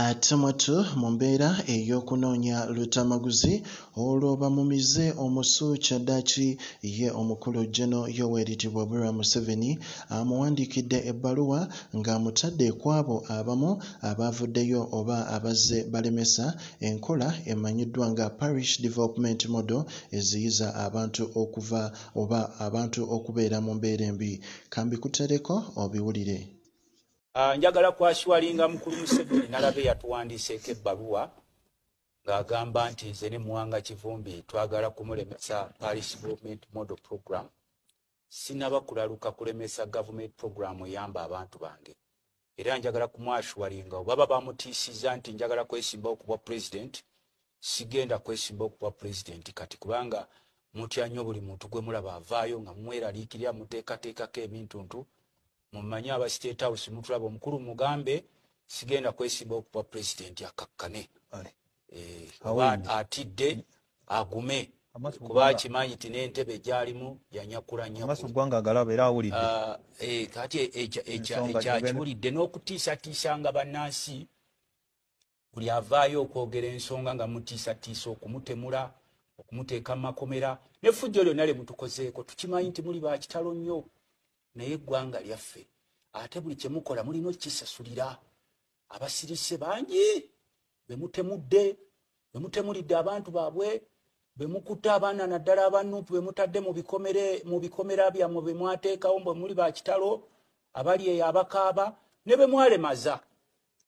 ate mwattu mu mbeera ey'okunoonya lutamaguzi olwo bamumize omusu kyaddaaki ye omukulu geno yoweri tibwabulwa museveni amuwandiikidde ebbaluwa ng'amutadde ku abo abamu abaavuddeyo oba abazze balemesa enkola emanyiddwa nga parish development model eziyiza abantu okuva oba abantu okubeera mu mbeera embi. Kambikutereko obiwulire. Uh, njagala kwaswalinga mukulu museveni nalabe yatuwandiiseeko ebbaluwa ng'agamba nti nze ne muwanga kivumbi twagala kumulemesa parish development model program. Sinaba kulaluka kulemesa government program eyamba abantu bange. Era njagala kumwashwalinga obaba bamutiisiza nti njagala kwesimba okubwa president sigenda kwesimba okubwa president. Kati kubanga mutya nnyo buli muntu gwe mulaba avaayo nga mumweraliikirira muteekateekako ebintuntu mumanyi aba state house mutulaba omukulu mugambe sigenda kwesimba okuba pulezidenti akakkane eh, oba atidde agume. Kuba kimanyi ti n'entebe gyalimu yanyakula nyakula. Eh, kati ekyakiwulidde n'okutiisatiisanga bannansi. Buli avaayo okwogera ensonga nga mutiisatiisa okumutemula okumuteeka mu makomera. Nefujjo lyonna lye mutukozeeko. Tukimanyi nti muli bakitalo nnyo naye eggwanga lyaffe ate buli kyemukola mulina okisasulira. Abasirise bangi bemutemudde bemutemulidde abantu baabwe bemukutte abaana naddala abanupu bemutadde mu bikomera byammwe bemwateekawo bwe muli bakitalo abali eyo abakaaba ne bemwalemaza